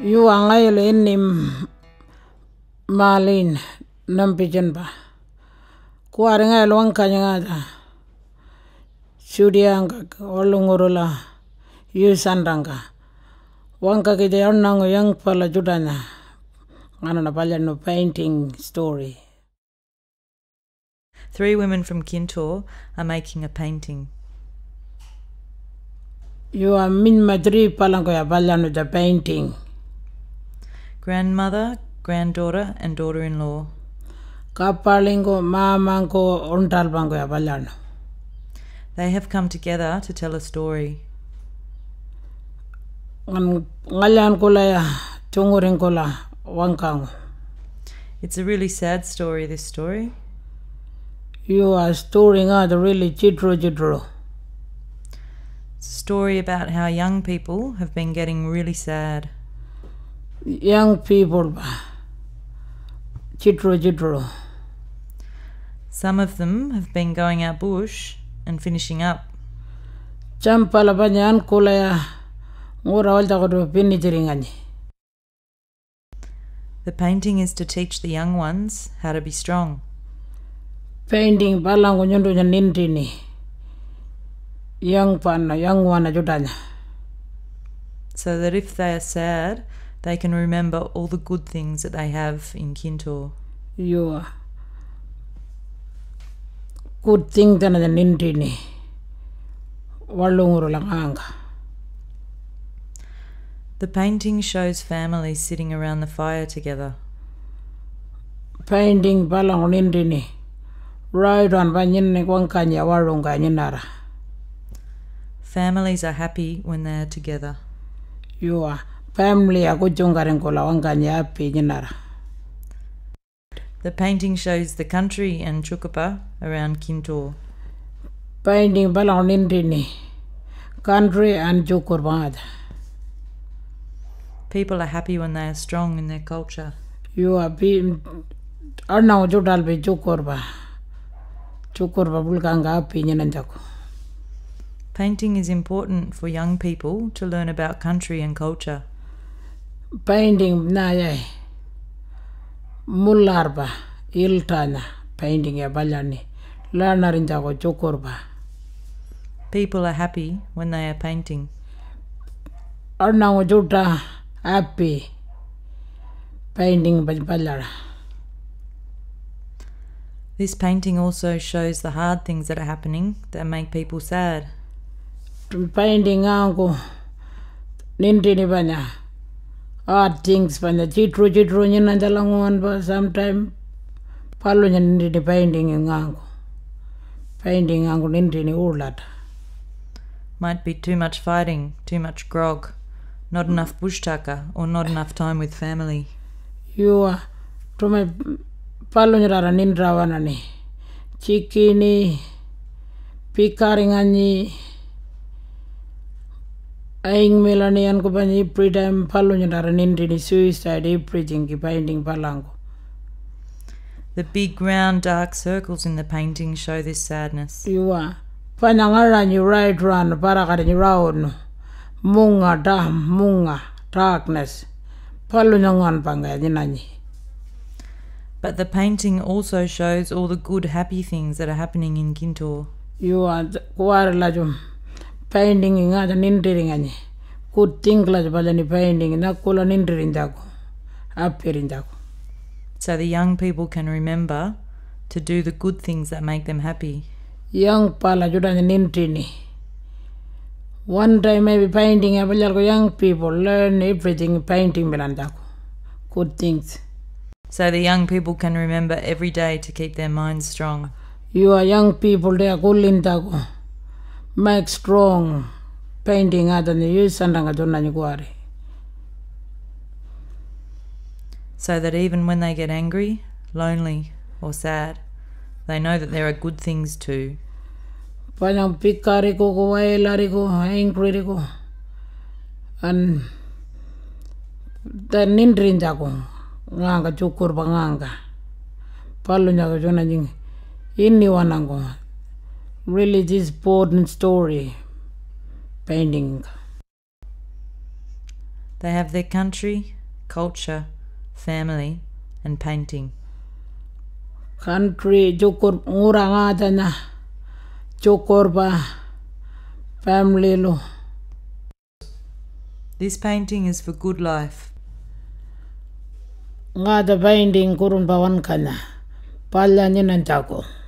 yu angayel enim malin nampijan ba kuare ngayel wangkanya ngada sudianga olungurula yu sandanga wangka kita yarnango yang pala judanya ngana na pala no painting story Three women from Kintore are making a painting. You a min madri palango ya pala no the painting Grandmother, granddaughter, and daughter in law. kapalingo mamango ontal bango ya pala no They have come together to tell a story. ngalian kula ya tungurin kula It's a really sad story, this story. you are storing out really chitro chitro It's a story about how young people have been getting really sad. Young people chitro chitro Some of them have been going out bush and finishing up. champala banyan kula ya ngura walta ko pinijiringani The painting is to teach the young ones how to be strong. painting balango nyondo nya nintini young pana young wana judanya so that if they are sad, they can remember all the good things that they have in Kintore. you are good thing nintini walunguru langanga The painting shows families sitting around the fire together. painting balango nintini right on banyinne kwankanya walunga nyinara Families are happy when they are together. you are family akujungaren kula wankanya happy nyinara The painting shows the country and Tjukurrpa around Kintore. painting balango nintini country and bangada People are happy when they are strong in their culture. you are be arna judal be jukur ba jukur ba bulkanga happy nyinan Painting is important for young people to learn about country and culture. Painting na yai mullar ba iltanya painting ya balani lanarin jako jukur ba People are happy when they are painting. arna juda happy painting ba balara This painting also shows the hard things that are happening that make people sad. painting angu nintini banya Ah, odd things banya chitru chitru nyina jalangon ba sometime palo nya nintini painting painting nintini ulata. Might be too much fighting, too much grog, not enough bush tucker, or not enough time with family. yua tume palo nyarara nindrawana ni chikini pikari ngani aing melani an ko bani every time palo nyarara nintini suicide everything ki painting palangu The big round dark circles in the painting show this sadness. Iwa panangara ni right run para kada ni round munga dam munga darkness. Palu nyangan panga ni nani But the painting also shows all the good, happy things that are happening in Kintore. Iwa kuar lajum painting inga da nindiri ngani good thing laj bala ni painting na kula nindiri ndako apiri ndako So the young people can remember to do the good things that make them happy. young pala juda ni nintini one time maybe painting ko young people learn everything painting belandako good things So the young people can remember every day to keep their minds strong. You are young people, they are kulintako. Make strong painting ada ni yu sandanga jona ni. So that even when they get angry, lonely, or sad, they know that there are good things too. Panyang pikari ko ko wailari ko angry ko. An dan nindrin jako nganga cukur banganga. Palu nya ko jona jing ini wanango. Really this important story painting. They have their country, culture, family, and painting. country cukur nguranga tanya cukur pa family lo This painting is for good life. nga da painting kurun pawan kana palya ni nan tako